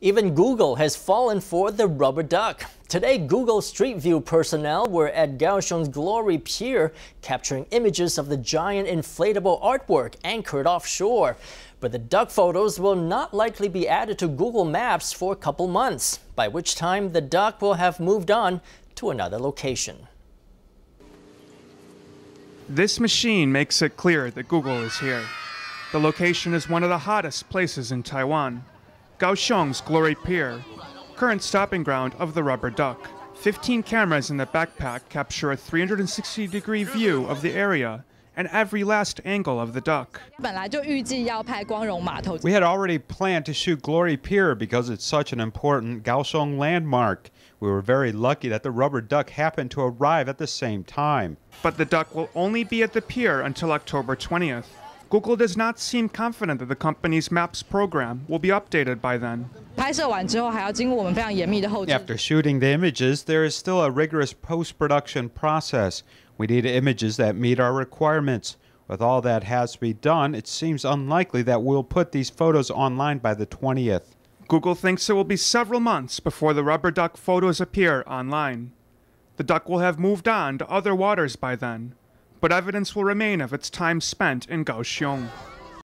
Even Google has fallen for the rubber duck. Today, Google Street View personnel were at Kaohsiung's Glory Pier capturing images of the giant inflatable artwork anchored offshore. But the duck photos will not likely be added to Google Maps for a couple months, by which time the duck will have moved on to another location. This machine makes it clear that Google is here. The location is one of the hottest places in Taiwan. Kaohsiung's Glory Pier, current stopping ground of the rubber duck. 15 cameras in the backpack capture a 360 degree view of the area and every last angle of the duck. We had already planned to shoot Glory Pier because it's such an important Kaohsiung landmark. We were very lucky that the rubber duck happened to arrive at the same time. But the duck will only be at the pier until October 20th. Google does not seem confident that the company's Maps program will be updated by then. After shooting the images, there is still a rigorous post production process. We need images that meet our requirements. With all that has to be done, it seems unlikely that we'll put these photos online by the 20th. Google thinks it will be several months before the rubber duck photos appear online. The duck will have moved on to other waters by then but evidence will remain of its time spent in Kaohsiung.